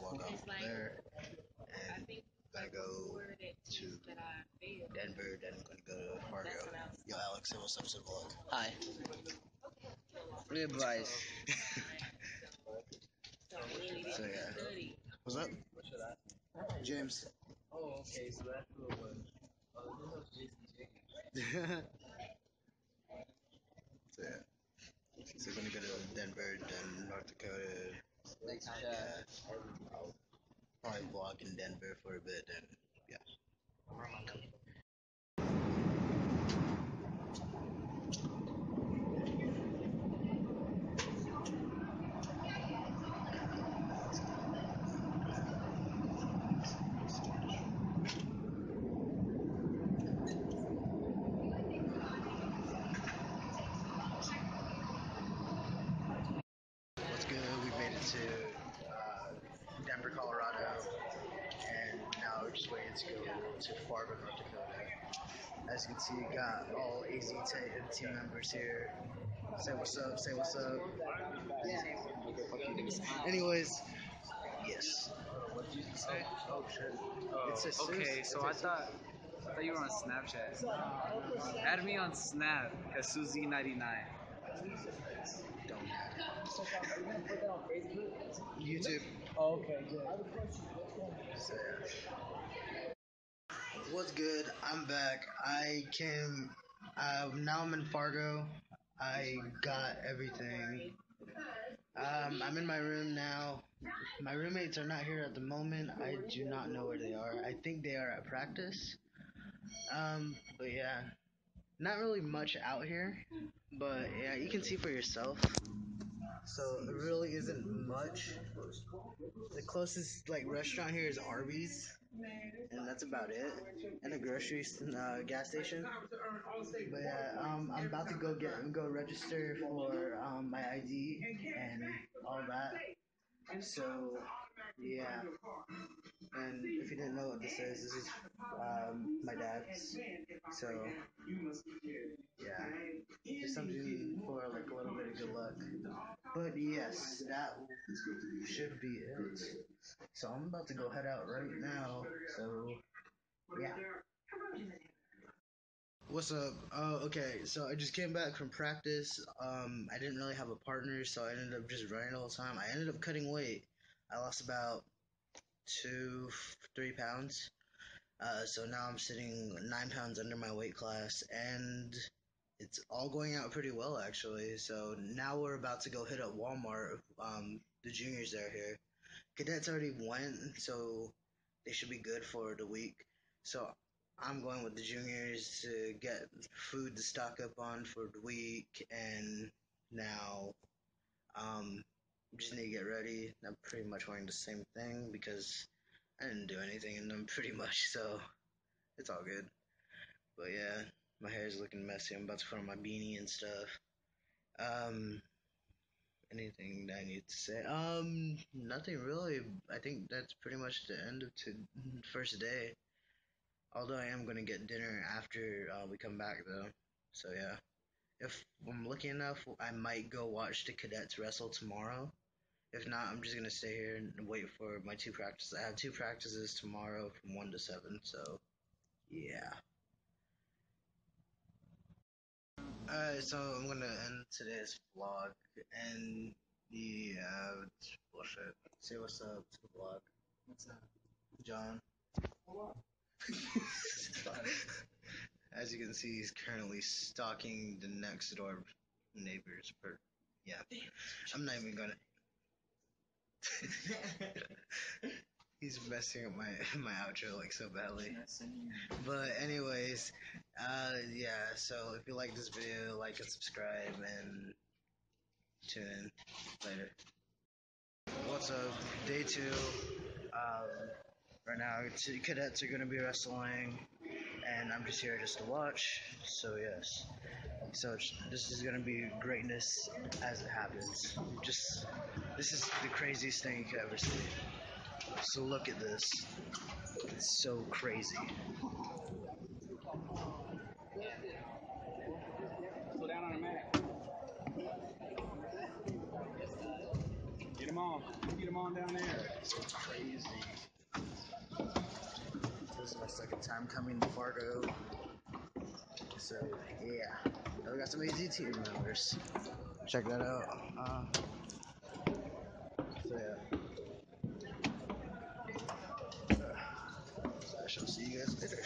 walk out there and gonna go to Denver, then I'm gonna go to Fargo. Yo, Alex, say what's up to the vlog. Hi. Good boys. So yeah, what's up? James. Oh, okay, so that's who it was. Oh, this was Jason Jenkins. so yeah. So we're gonna go to Denver, then North Dakota. Thanks, Yeah. I'll probably vlog in Denver for a bit, and yeah. What's good? We made it to uh, Denver, Colorado, and now we're just waiting to go Fargo, North Dakota. As you can see, we got all AZ te- team members here. Say what's up. Say what's up. Anyways, yes. What did you say? Oh shit. Oh, It says okay, so it I thought I thought you were on Snapchat. Add me on Snap at Suzy99. Don't. YouTube. Oh, okay, good. So, yeah. What's good? I'm back. I came. Uh, now I'm in Fargo. I got everything. Um, I'm in my room now. My roommates are not here at the moment. I do not know where they are. I think they are at practice. Um, but yeah, not really much out here. But yeah, you can see for yourself. So it really isn't much. The closest like restaurant here is Arby's, and that's about it. And a grocery uh, gas station. But yeah, um, I'm about to go get go register for um, my ID and all that. So yeah, and if you didn't know what this is, this is um, my dad's. So yeah, just something for like a little bit of good luck. But yes, that should be it. So I'm about to go head out right now. So yeah. What's up? Oh, okay. So I just came back from practice. Um, I didn't really have a partner, so I ended up just running all the time. I ended up cutting weight. I lost about two, three pounds. Uh, so now I'm sitting nine pounds under my weight class, and it's all going out pretty well actually. So now we're about to go hit up Walmart. Um, the juniors are here. Cadets already went, so they should be good for the week. So I'm going with the juniors to get food to stock up on for the week, and now um, just need to get ready. I'm pretty much wearing the same thing because I didn't do anything in them pretty much, so it's all good. But yeah, my hair is looking messy. I'm about to put on my beanie and stuff. Um, anything that I need to say? Um, nothing really. I think that's pretty much the end of the first day. Although I am gonna get dinner after uh, we come back though. So yeah, if I'm lucky enough, I might go watch the cadets wrestle tomorrow. If not, I'm just gonna stay here and wait for my two practices. I have two practices tomorrow from one to seven. So yeah. Alright, so I'm gonna end today's vlog and yeah, it's bullshit. Say what's up to the vlog. What's up? John. As you can see, he's currently stalking the next door neighbors. Per yeah, I'm not even gonna. he's messing up my my outro like so badly. But anyways, uh, yeah. So if you like this video, like and subscribe, and tune in later. What's up? Day two. Um, right now, two cadets are going to be wrestling, and I'm just here just to watch. So yes. So this is going to be greatness as it happens. Just this is the craziest thing you could ever see. So look at this. It's so crazy. Go down on the mat. Get him off. Get him on down there. It's crazy. This is my second time coming to Fargo. So, yeah. We got some AZT members. Check that out. Uh, so, yeah. I shall see you guys later.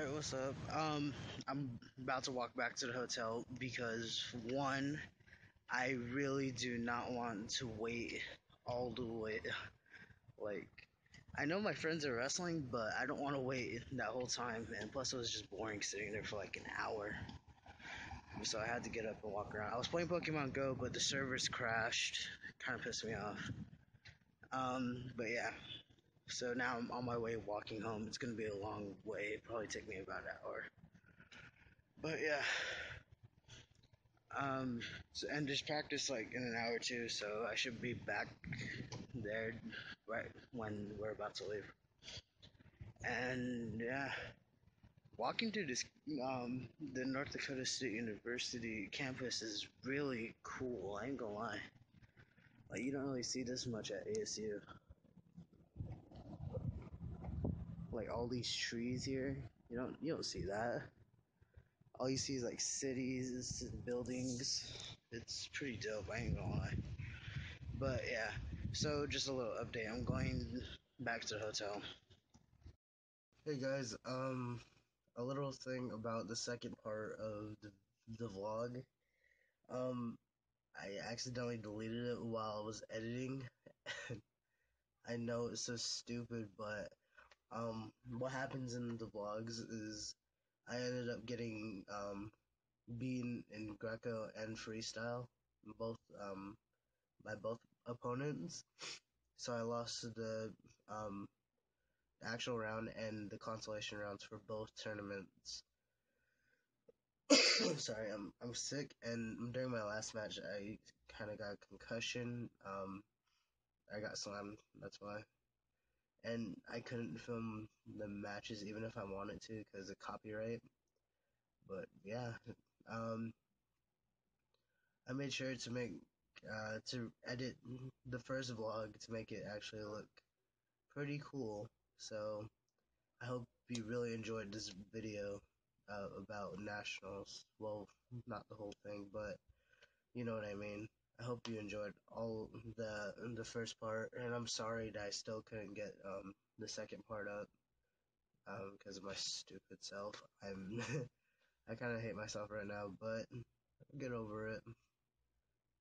Alright, what's up? Um, I'm about to walk back to the hotel because, one, I really do not want to wait all the way. Like, I know my friends are wrestling, but I don't want to wait that whole time. And plus, it was just boring sitting there for like an hour. So I had to get up and walk around. I was playing Pokemon Go, but the servers crashed. Kind of pissed me off. Um, but yeah. So now I'm on my way walking home. It's gonna be a long way. It'll probably take me about an hour. But yeah. Um, so, and just practice like in an hour or two, so I should be back there right when we're about to leave. And yeah, walking through this um the North Dakota State University campus is really cool. I ain't gonna lie. Like you don't really see this much at ASU. Like all these trees here, you don't you don't see that. All you see is like cities, and buildings. It's pretty dope. I ain't gonna lie. But yeah, so just a little update. I'm going back to the hotel. Hey guys, um, a little thing about the second part of the, the vlog. Um, I accidentally deleted it while I was editing. I know it's so stupid, but um, what happens in the vlogs is I ended up getting um, beaten in Greco and freestyle, both um, by both opponents. So I lost the um, actual round and the consolation rounds for both tournaments. Sorry, I'm I'm sick, and during my last match, I kind of got a concussion. Um, I got slammed. That's why and I couldn't film the matches even if I wanted to because of copyright. But yeah, um, I made sure to make uh, to edit the first vlog to make it actually look pretty cool. So I hope you really enjoyed this video uh, about nationals. Well, not the whole thing, but you know what I mean. I hope you enjoyed all the the first part, and I'm sorry that I still couldn't get um the second part up um because of my stupid self. I'm I kind of hate myself right now, but get over it.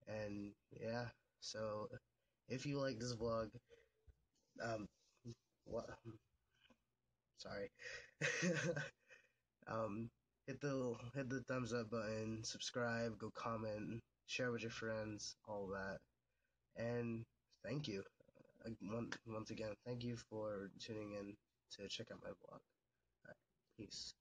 And yeah, so if you like this vlog, um, what? Sorry. um, hit the hit the thumbs up button, subscribe, go comment share with your friends, all that. And thank you. Once again, thank you for tuning in to check out my. Right, peace.